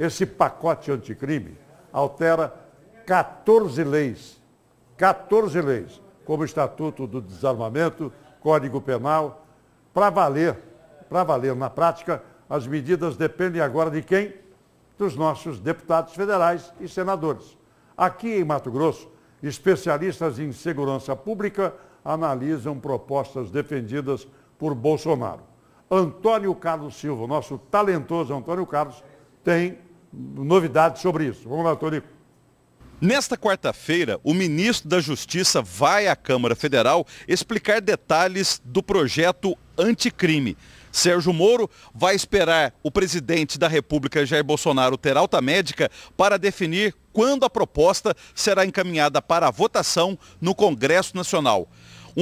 Esse pacote anticrime altera 14 leis, 14 leis, como o Estatuto do Desarmamento, Código Penal, para valer, para valer na prática, as medidas dependem agora de quem? Dos nossos deputados federais e senadores. Aqui em Mato Grosso, especialistas em segurança pública analisam propostas defendidas por Bolsonaro. Antônio Carlos Silva, nosso talentoso Antônio Carlos, tem novidades sobre isso. Vamos lá, Antônio. Nesta quarta-feira, o ministro da Justiça vai à Câmara Federal explicar detalhes do projeto anticrime. Sérgio Moro vai esperar o presidente da República, Jair Bolsonaro, ter alta médica para definir quando a proposta será encaminhada para votação no Congresso Nacional.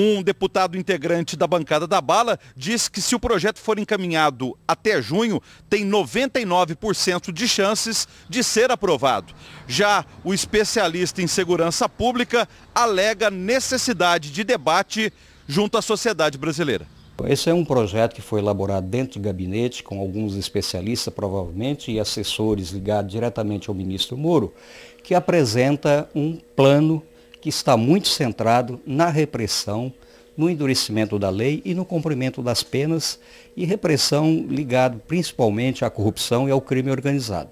Um deputado integrante da bancada da bala diz que se o projeto for encaminhado até junho, tem 99% de chances de ser aprovado. Já o especialista em segurança pública alega necessidade de debate junto à sociedade brasileira. Esse é um projeto que foi elaborado dentro do gabinete, com alguns especialistas, provavelmente, e assessores ligados diretamente ao ministro Moro, que apresenta um plano que está muito centrado na repressão, no endurecimento da lei e no cumprimento das penas, e repressão ligado principalmente à corrupção e ao crime organizado.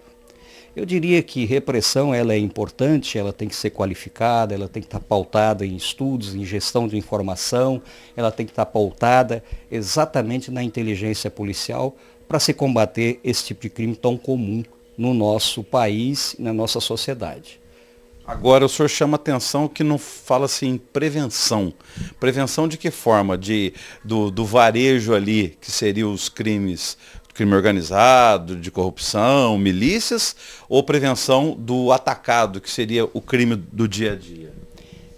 Eu diria que repressão ela é importante, ela tem que ser qualificada, ela tem que estar pautada em estudos, em gestão de informação, ela tem que estar pautada exatamente na inteligência policial para se combater esse tipo de crime tão comum no nosso país e na nossa sociedade. Agora o senhor chama atenção que não fala-se em prevenção. Prevenção de que forma? De, do, do varejo ali, que seriam os crimes crime organizado, de corrupção, milícias, ou prevenção do atacado, que seria o crime do dia a dia?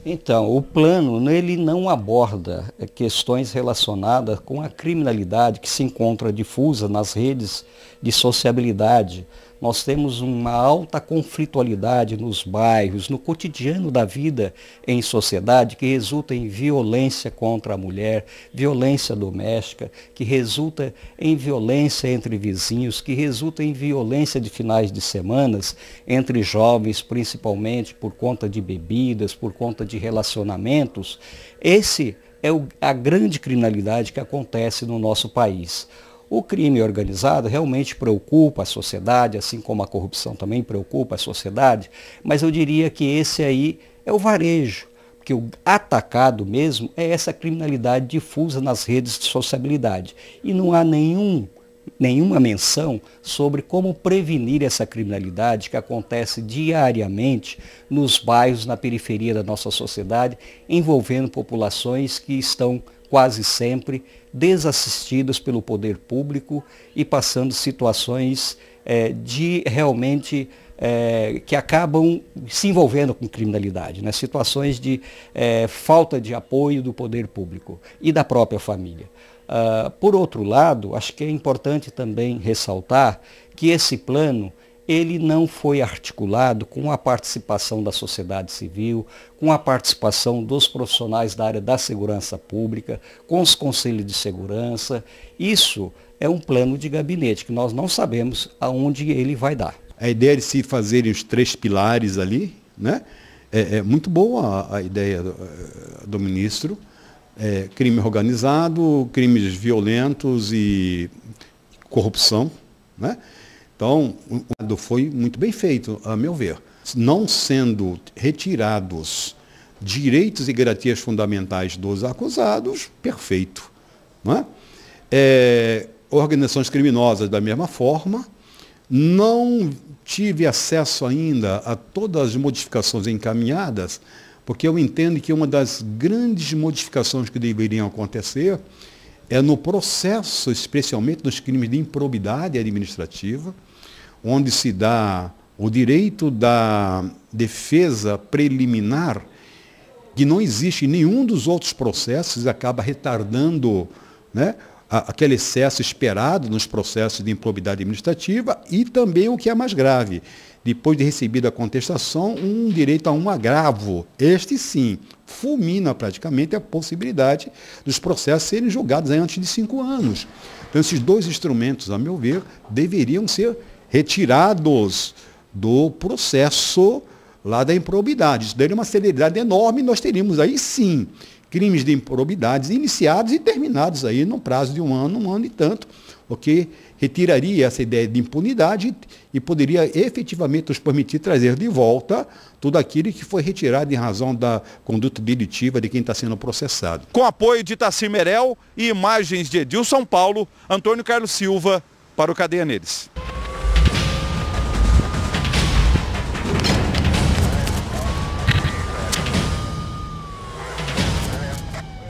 Então, o plano ele não aborda questões relacionadas com a criminalidade que se encontra difusa nas redes de sociabilidade, nós temos uma alta conflitualidade nos bairros, no cotidiano da vida em sociedade, que resulta em violência contra a mulher, violência doméstica, que resulta em violência entre vizinhos, que resulta em violência de finais de semanas entre jovens, principalmente por conta de bebidas, por conta de relacionamentos. Esse é a grande criminalidade que acontece no nosso país. O crime organizado realmente preocupa a sociedade, assim como a corrupção também preocupa a sociedade, mas eu diria que esse aí é o varejo, porque o atacado mesmo é essa criminalidade difusa nas redes de sociabilidade. E não há nenhum, nenhuma menção sobre como prevenir essa criminalidade que acontece diariamente nos bairros, na periferia da nossa sociedade, envolvendo populações que estão quase sempre desassistidas pelo poder público e passando situações é, de realmente é, que acabam se envolvendo com criminalidade, né? situações de é, falta de apoio do poder público e da própria família. Uh, por outro lado, acho que é importante também ressaltar que esse plano ele não foi articulado com a participação da sociedade civil, com a participação dos profissionais da área da segurança pública, com os conselhos de segurança. Isso é um plano de gabinete que nós não sabemos aonde ele vai dar. A ideia de se fazerem os três pilares ali, né? É, é muito boa a, ideia do, eh, do ministro. É, crime organizado, crimes violentos e corrupção, né? Então, o foi muito bem feito, a meu ver. Não sendo retirados direitos e garantias fundamentais dos acusados, perfeito. Não é? É, organizações criminosas, da mesma forma. Não tive acesso ainda a todas as modificações encaminhadas, porque eu entendo que uma das grandes modificações que deveriam acontecer é no processo, especialmente nos crimes de improbidade administrativa, onde se dá o direito da defesa preliminar, que não existe em nenhum dos outros processos, acaba retardando né, aquele excesso esperado nos processos de improbidade administrativa e também o que é mais grave, depois de recebida a contestação, um direito a um agravo. Este sim, fulmina praticamente a possibilidade dos processos serem julgados antes de cinco anos. Então, esses dois instrumentos, a meu ver, deveriam ser retirados do processo lá da improbidade. Isso daria uma celeridade enorme, nós teríamos aí sim crimes de improbidades iniciados e terminados aí no prazo de um ano, um ano e tanto, o que retiraria essa ideia de impunidade e poderia efetivamente nos permitir trazer de volta tudo aquilo que foi retirado em razão da conduta delitiva de quem está sendo processado. Com apoio de Tassi Merel e imagens de Edilson Paulo, Antônio Carlos Silva para o Cadeia Neles.